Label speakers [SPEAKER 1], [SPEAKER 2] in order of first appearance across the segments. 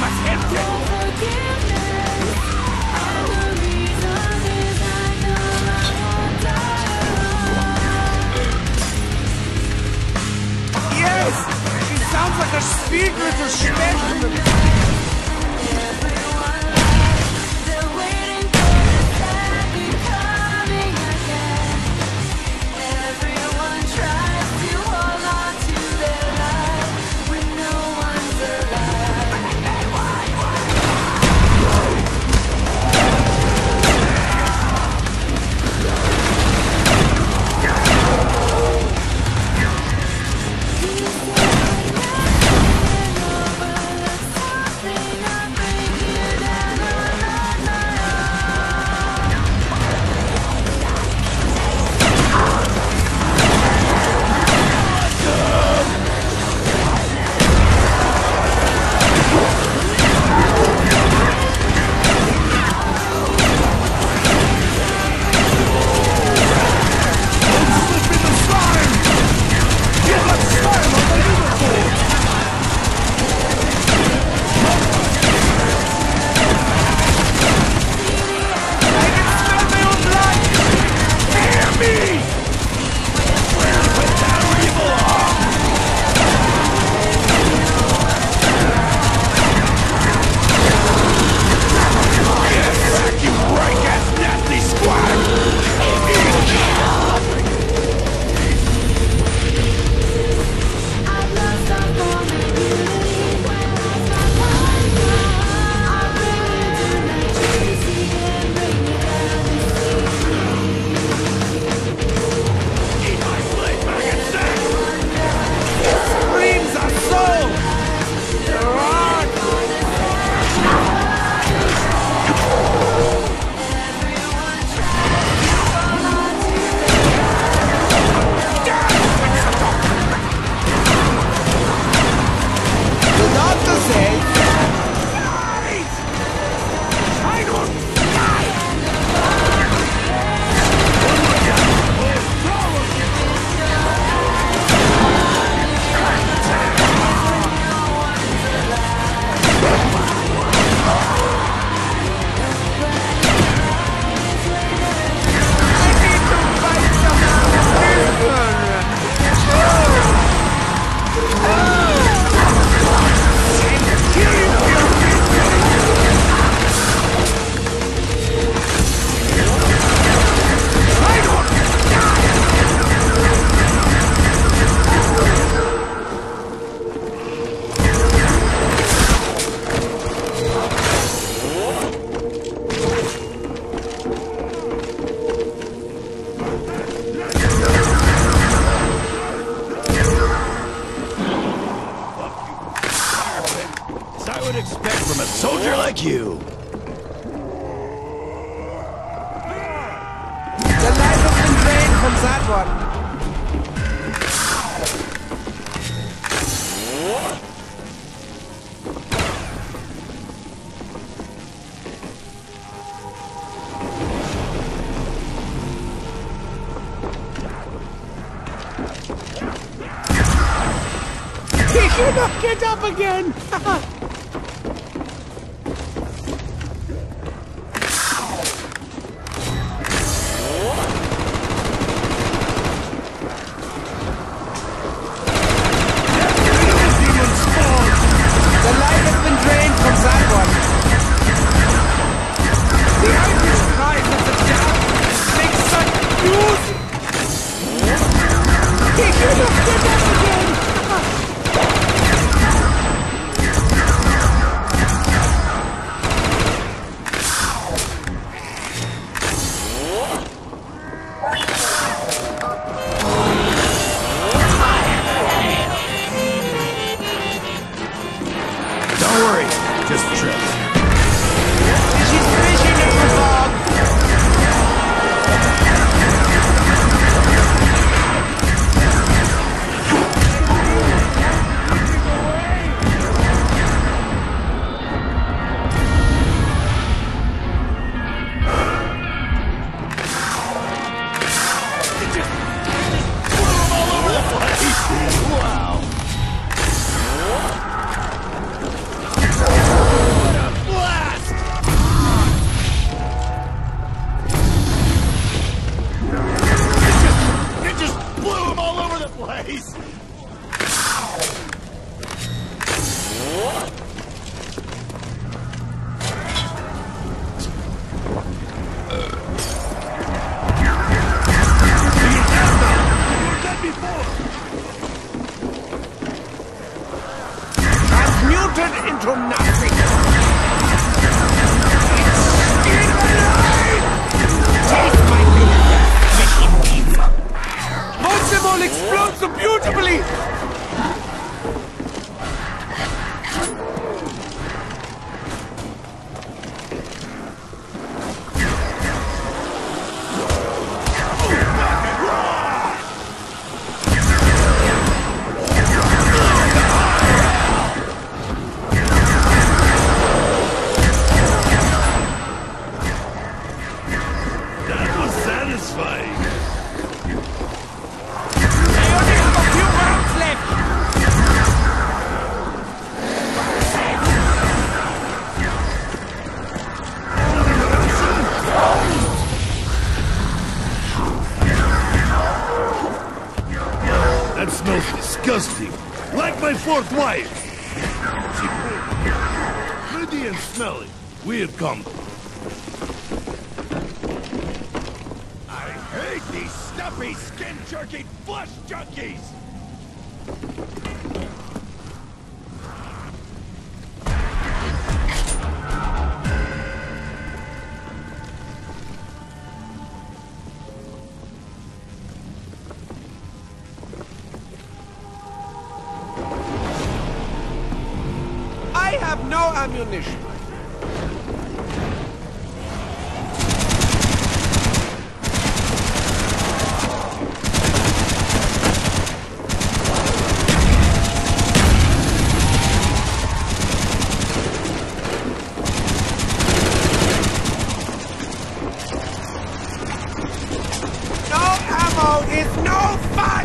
[SPEAKER 1] must help
[SPEAKER 2] them! Yes! It sounds like a speed
[SPEAKER 3] little special! would expect from a soldier like you.
[SPEAKER 2] The life of the brain from that one. He cannot get up again! Get your mother,
[SPEAKER 3] get your mother! Like my fourth wife. Pretty and smelly. Weird combo. I hate these stuffy, skin-jerking flesh junkies!
[SPEAKER 2] Have no ammunition. No ammo is no fun!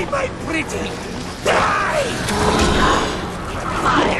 [SPEAKER 2] Die, my pretty! Die! I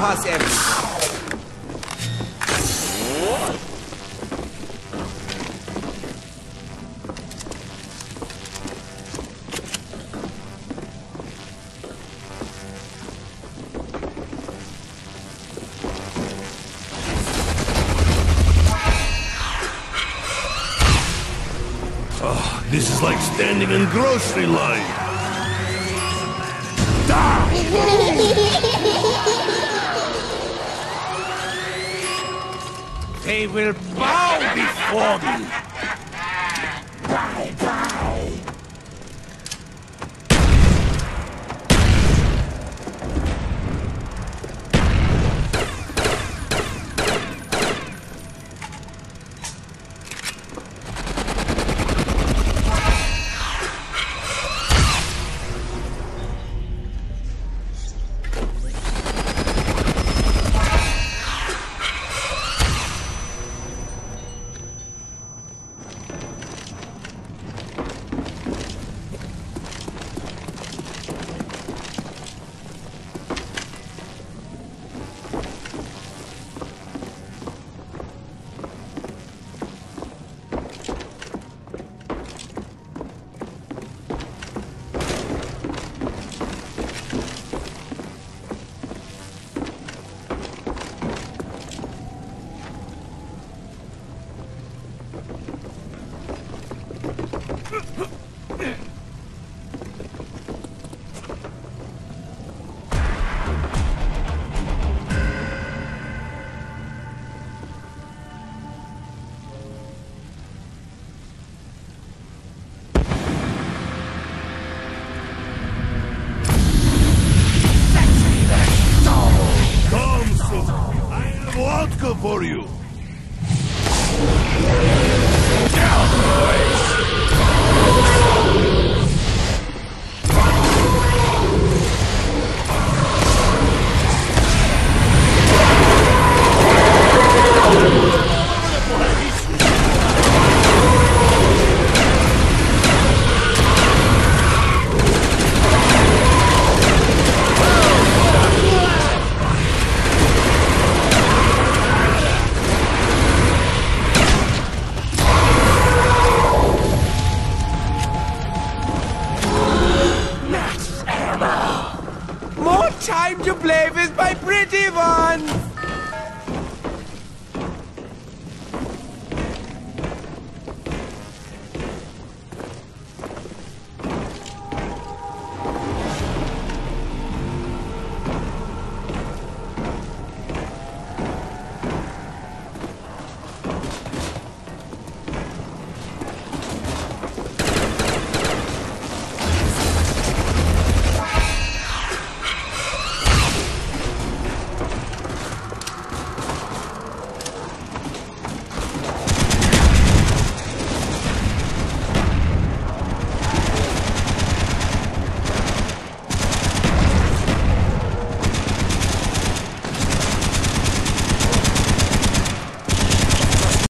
[SPEAKER 2] Now there is pus everywhere.
[SPEAKER 3] Ah, this is like standing in grocery line.
[SPEAKER 2] They will bow before me.
[SPEAKER 3] time to play with my pretty ones!